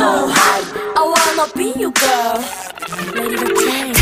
so hot. I wanna be you, girl. Lady of